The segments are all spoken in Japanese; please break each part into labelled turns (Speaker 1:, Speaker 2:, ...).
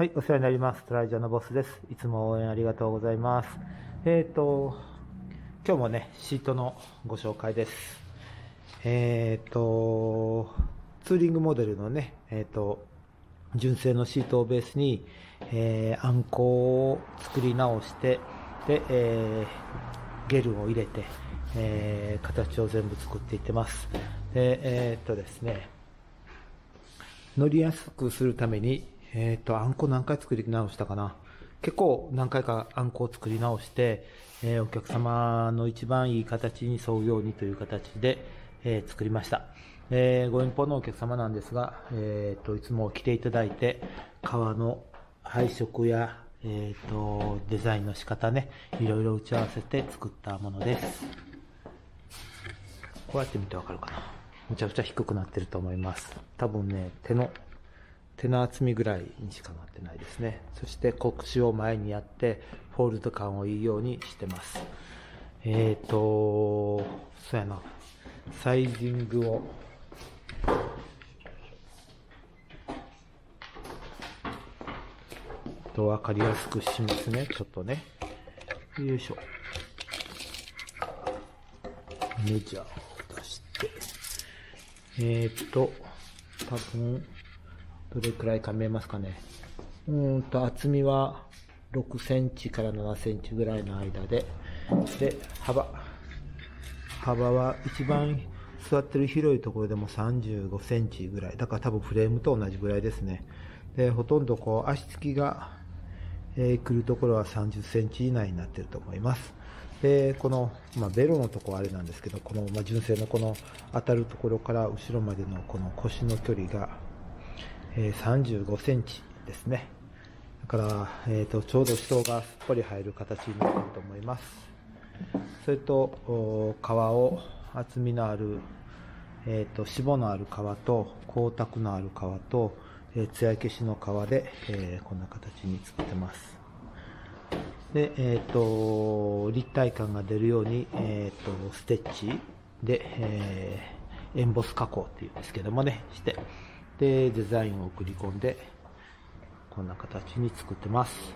Speaker 1: はい、お世話になります。トライジャーのボスです。いつも応援ありがとうございます。えっ、ー、と、今日もね、シートのご紹介です。えっ、ー、と、ツーリングモデルのね、えっ、ー、と、純正のシートをベースに、えー、あんこを作り直して、で、えー、ゲルを入れて、えー、形を全部作っていってます。で、えー、っとですね、乗りやすくするために、えっ、ー、と、あんこ何回作り直したかな。結構何回かあんこを作り直して、えー、お客様の一番いい形に沿うようにという形で、えー、作りました。えー、ご遠方のお客様なんですが、えーと、いつも来ていただいて、革の配色や、えーと、デザインの仕方ね、いろいろ打ち合わせて作ったものです。こうやって見てわかるかな。むちゃくちゃ低くなってると思います。多分ね、手の手の厚みぐらいにしかなってないですね。そして国試を前にやって、フォールド感をいいようにしてます。えっ、ー、と、そうやな。サイジングを、と分かりやすくしますね。ちょっとね。よいしょ。メジャーを出して。えっ、ー、と、多分、どれくらいか見えますかね。うんと、厚みは6センチから7センチぐらいの間で、で、幅。幅は一番座ってる広いところでも35センチぐらい。だから多分フレームと同じぐらいですね。で、ほとんどこう足つきが、えー、来るところは30センチ以内になってると思います。で、この、まあ、ベロのところあれなんですけど、この、まあ、純正のこの当たるところから後ろまでのこの腰の距離がえー、35センチですね。だから、えーと、ちょうど人がすっぽり入る形になってると思います。それと、皮を厚みのある、えーと、脂肪のある皮と光沢のある皮と、えー、艶消しの皮で、えー、こんな形に作ってます。で、えっ、ー、と、立体感が出るように、えっ、ー、と、ステッチで、えー、エンボス加工っていうんですけどもね、して、で、デザインを送り込んで、こんな形に作ってます。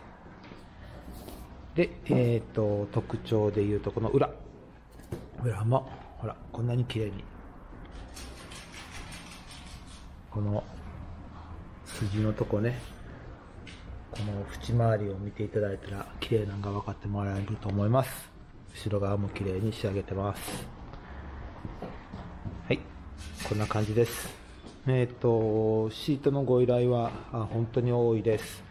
Speaker 1: で、えっ、ー、と、特徴で言うと、この裏。裏も、ほら、こんなに綺麗に。この筋のとこね、この縁回りを見ていただいたら、綺麗なのが分かってもらえると思います。後ろ側も綺麗に仕上げてます。はい、こんな感じです。え、ー、と、シートのご依頼は本当に多いです。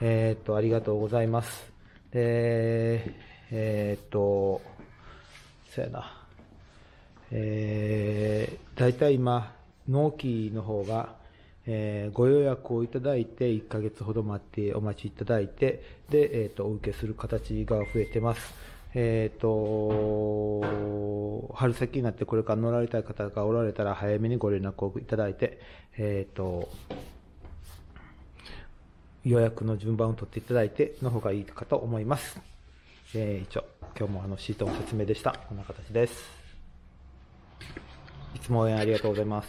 Speaker 1: え、ー、と、ありがとうございます。で、えっ、ー、と、そうやな。えー、大体今、納期の方が、えー、ご予約をいただいて、1ヶ月ほど待ってお待ちいただいて、で、えっ、と、お受けする形が増えてます。えっ、と、春先になってこれから乗られたい方がおられたら早めにご連絡をいただいて、えっ、と、予約の順番を取っていただいての方がいいかと思います。えー、一応、今日もあのシートの説明でした。こんな形です。いつも応援ありがとうございます。